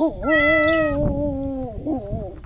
Uh, uh, uh,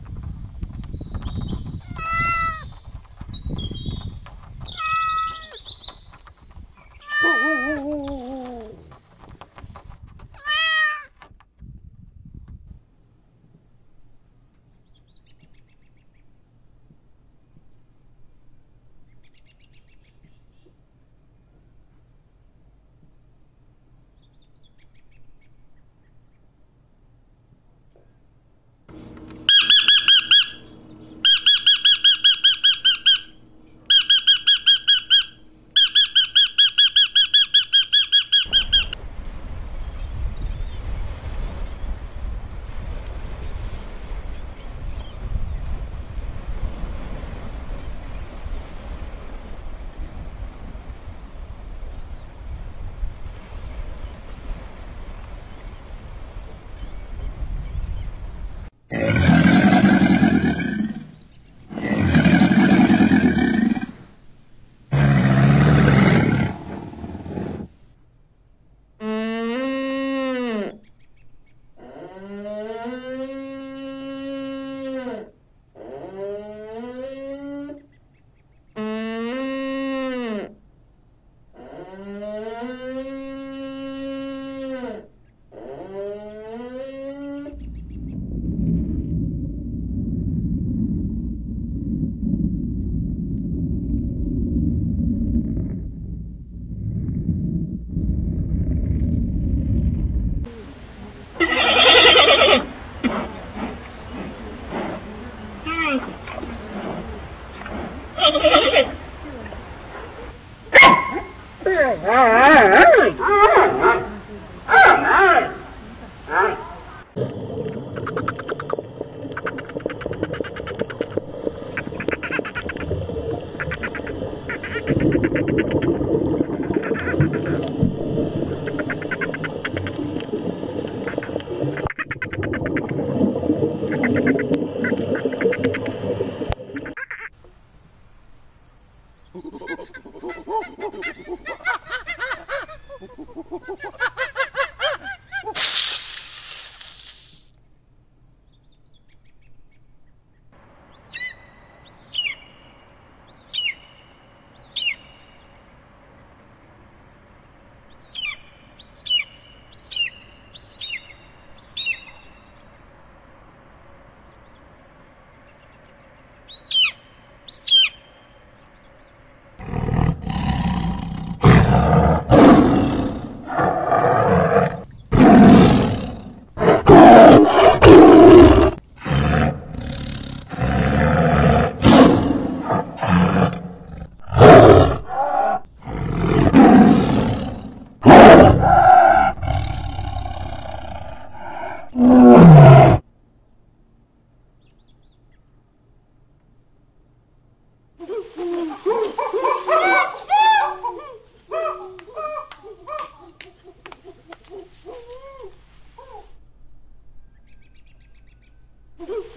Mm-hmm.